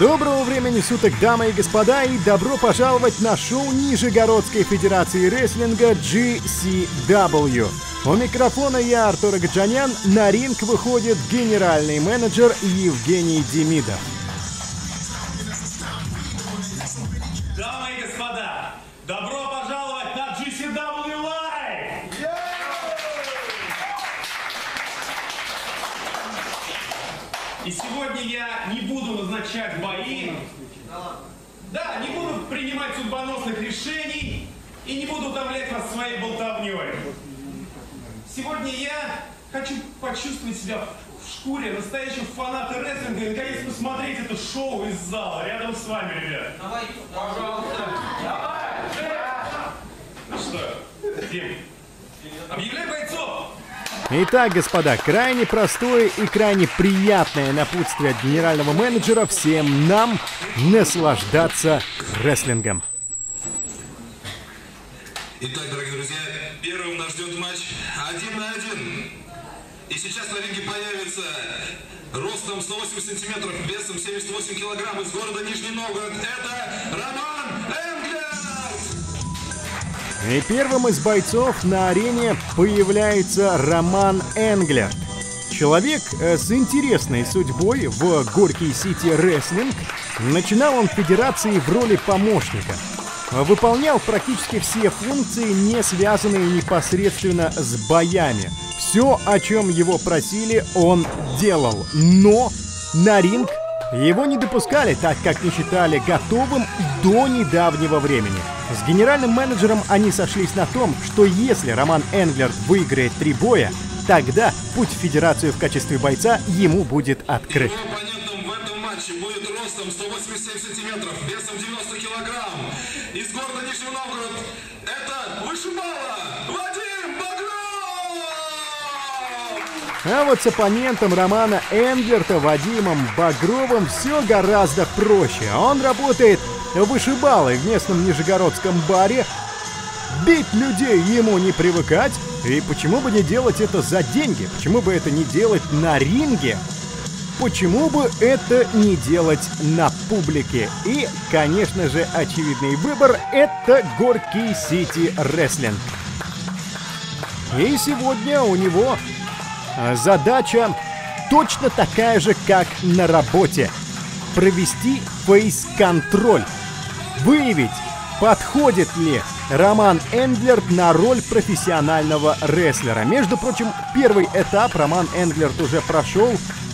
Доброго времени суток, дамы и господа, и добро пожаловать на шоу Нижегородской Федерации Рестлинга GCW. У микрофона я, Артур Агаджанян, на ринг выходит генеральный менеджер Евгений Демидов. Дамы и господа, добро пожаловать на GCW Live! И сегодня я не назначать бои. Да, не буду принимать судьбоносных решений и не буду утомлять вас своей болтовней. Сегодня я хочу почувствовать себя в шкуре настоящего фаната рестлинга и наконец посмотреть это шоу из зала рядом с вами, ребят. Ну что, Дим, объявляй бойцов! Итак, господа, крайне простое и крайне приятное напутствие от генерального менеджера всем нам наслаждаться рестлингом. Итак, дорогие друзья, первым нас ждет матч один на один. И сейчас на ринге появится ростом 108 сантиметров, весом 78 килограмм из города Нижний Новгород. Это Роман Энглер! И первым из бойцов на арене появляется Роман Энглер. Человек э, с интересной судьбой в Горький Сити Рестлинг. Начинал он в федерации в роли помощника. Выполнял практически все функции, не связанные непосредственно с боями. Все, о чем его просили, он делал. Но на ринг его не допускали, так как не считали готовым до недавнего времени. С генеральным менеджером они сошлись на том, что если Роман Энглер выиграет три боя, тогда путь в федерацию в качестве бойца ему будет открыт. Его оппонентом в этом матче будет ростом 187 сантиметров, весом 90 килограмм. Из города Нижний Новгород это Вышибала Вадим Багров! А вот с оппонентом Романа Энглерта Вадимом Багровым все гораздо проще. Он работает вышибалой в местном нижегородском баре. Бить людей ему не привыкать. И почему бы не делать это за деньги? Почему бы это не делать на ринге? Почему бы это не делать на публике? И, конечно же, очевидный выбор — это Горький Сити Рестлинг. И сегодня у него задача точно такая же, как на работе. Провести фейс-контроль. Выявить, подходит ли Роман Энглерт на роль профессионального рестлера. Между прочим, первый этап Роман Энглерт уже прошел.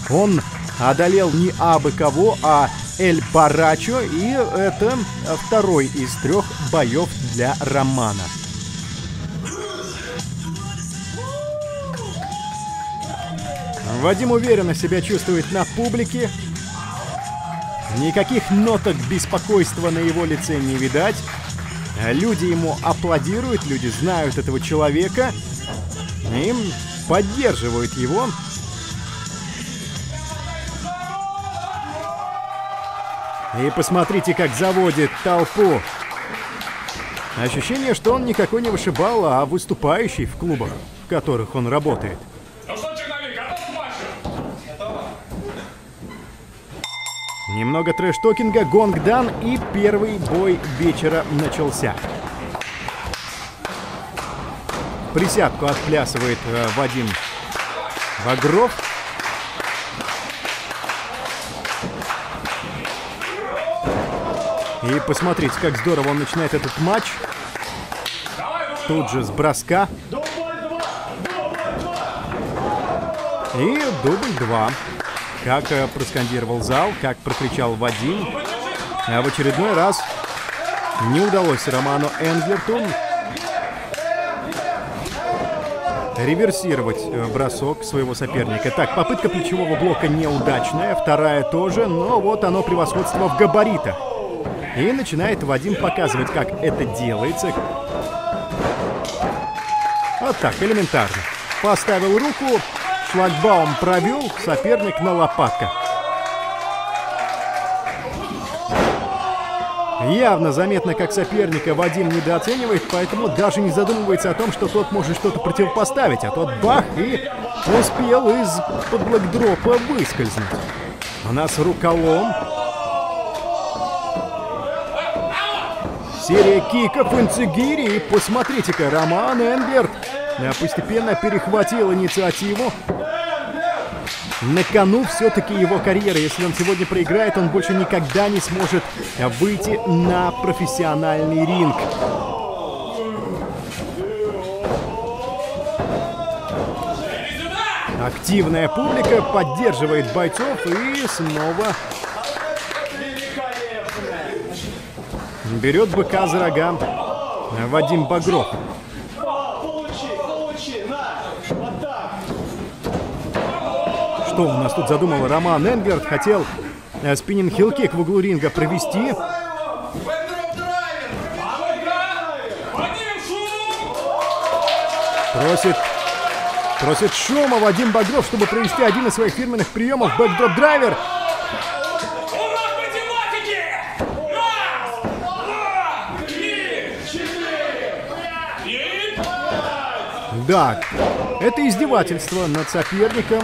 Он одолел не абы кого, а Эль Барачо, и это второй из трех боев для Романа. Вадим уверенно себя чувствует на публике. Никаких ноток беспокойства на его лице не видать. Люди ему аплодируют, люди знают этого человека. И поддерживают его. И посмотрите, как заводит толпу. Ощущение, что он никакой не вышибал, а выступающий в клубах, в которых он работает. Ну что, черновик, готов к матчу? Немного трэш-токинга, гонг дан, и первый бой вечера начался. Присядку отплясывает э, Вадим Багров. И посмотрите, как здорово он начинает этот матч. Тут же с броска. И дубль 2. Как э, проскандировал зал, как прокричал Вадим. А в очередной раз не удалось Роману Энглерту реверсировать э, бросок своего соперника. Так, попытка плечевого блока неудачная, вторая тоже, но вот оно превосходство в габаритах. И начинает Вадим показывать, как это делается. Вот так, элементарно. Поставил руку, Шлагбаум провел, соперник на лопатка. Явно заметно, как соперника Вадим недооценивает, поэтому даже не задумывается о том, что тот может что-то противопоставить, а тот бах и успел из-под блэкдропа выскользнуть. У нас руколом. Серия киков Инцигири. И посмотрите-ка, Роман Энберт постепенно перехватил инициативу. На кону все-таки его карьера. Если он сегодня проиграет, он больше никогда не сможет выйти на профессиональный ринг. Активная публика поддерживает бойцов и снова берет быка за рога Вадим Багров. Что у нас тут задумал Роман Энглерт? Хотел э, спиннинг хилкик в углу ринга провести. Просит Просит шума Вадим Багров, чтобы провести один из своих фирменных приемов backdrop driver. Да, это издевательство над соперником.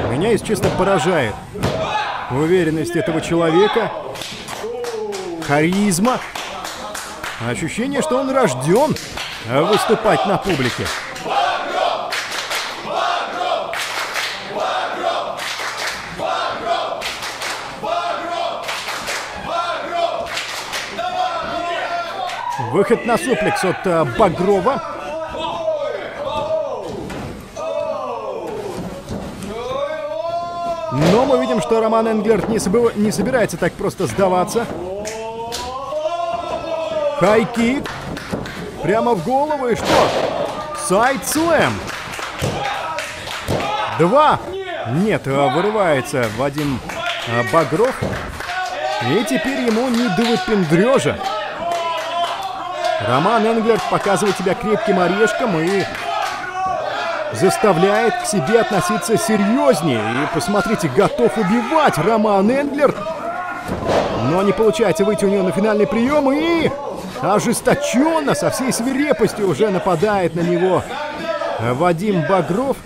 Меня, если честно, поражает. Уверенность этого человека, харизма, ощущение, что он рожден выступать на публике. Выход на суплекс от uh, Багрова. Но мы видим, что Роман Энглерт не, собы... не собирается так просто сдаваться. Хайкик. Прямо в голову и что? Сайд слэм. Два. Нет, а, вырывается Вадим а, Багров. И теперь ему не до выпендрежа. Роман Энглерт показывает себя крепким орешком и заставляет к себе относиться серьезнее. И посмотрите, готов убивать Роман Энглерт. Но не получается выйти у него на финальный прием и ожесточенно, со всей свирепостью уже нападает на него Вадим Багров.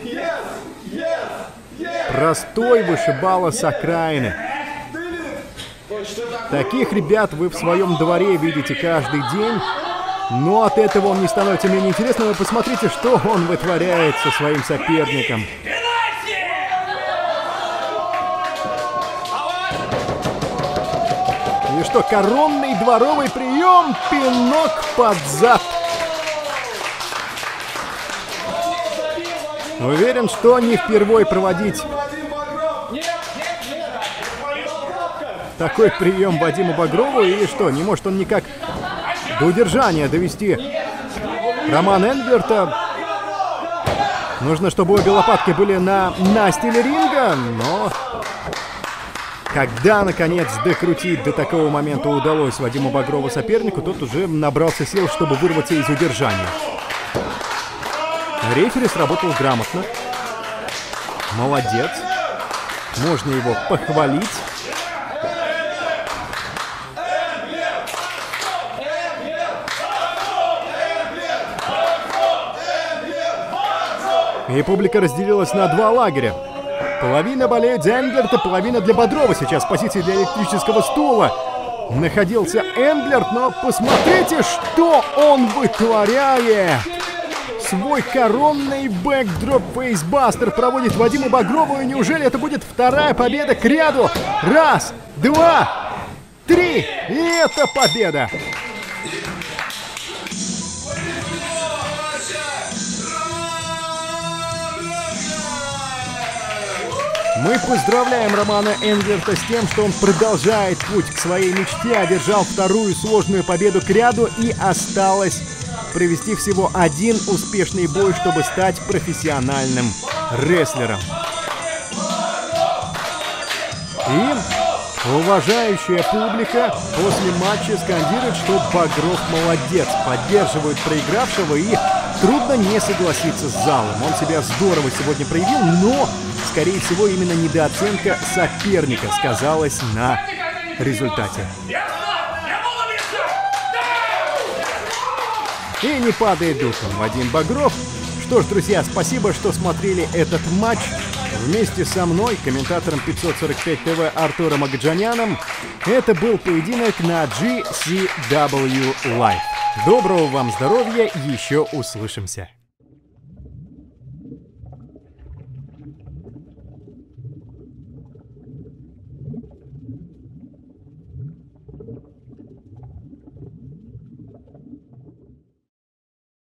Простой вышибала с окраины. Таких ребят вы в своем дворе видите каждый день. Но от этого он не становится менее интересным. И посмотрите, что он вытворяет со своим соперником. И что, коронный дворовый прием, пинок под зад. Уверен, что не впервой проводить такой прием Вадиму Багрову. И что, не может он никак до удержания довести Роман Энверта. Нужно, чтобы обе лопатки были на настиле ринга, но... Когда, наконец, докрутить до такого момента удалось Вадиму Багрову сопернику, тот уже набрался сил, чтобы вырваться из удержания. Рефери сработал грамотно. Молодец. Можно его похвалить. И публика разделилась на два лагеря. Половина болеет за Энглерта, половина для Бодрова. Сейчас в позиции для электрического стула находился Энглерт, но посмотрите, что он вытворяет! Свой коронный бэкдроп фейсбастер проводит Вадиму Багрову, и неужели это будет вторая победа к ряду? Раз, два, три, и это победа! Мы поздравляем Романа Энглерта с тем, что он продолжает путь к своей мечте, одержал вторую сложную победу к ряду и осталось провести всего один успешный бой, чтобы стать профессиональным рестлером. И уважающая публика после матча скандирует, что Багров молодец, поддерживают проигравшего и трудно не согласиться с залом. Он себя здорово сегодня проявил, но скорее всего, именно недооценка соперника сказалась на результате. И не падает духом Вадим Багров. Что ж, друзья, спасибо, что смотрели этот матч. Вместе со мной, комментатором 545 ТВ Артуром Агаджаняном, это был поединок на GCW Live. Доброго вам здоровья, еще услышимся.